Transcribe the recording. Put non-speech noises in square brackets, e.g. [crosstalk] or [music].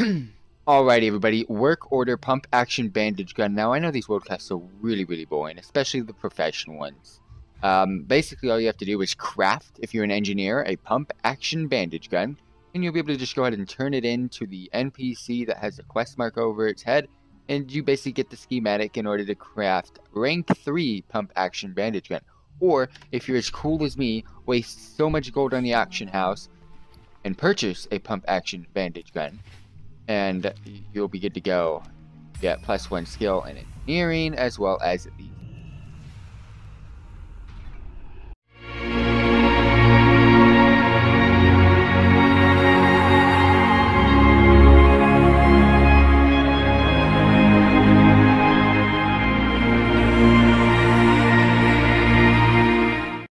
[clears throat] Alrighty, everybody. Work order pump action bandage gun. Now, I know these world quests are really, really boring, especially the professional ones. Um, basically, all you have to do is craft, if you're an engineer, a pump action bandage gun, and you'll be able to just go ahead and turn it into the NPC that has a quest mark over its head, and you basically get the schematic in order to craft rank 3 pump action bandage gun. Or, if you're as cool as me, waste so much gold on the auction house and purchase a pump action bandage gun, and you'll be good to go. Get plus one skill in engineering, as well as the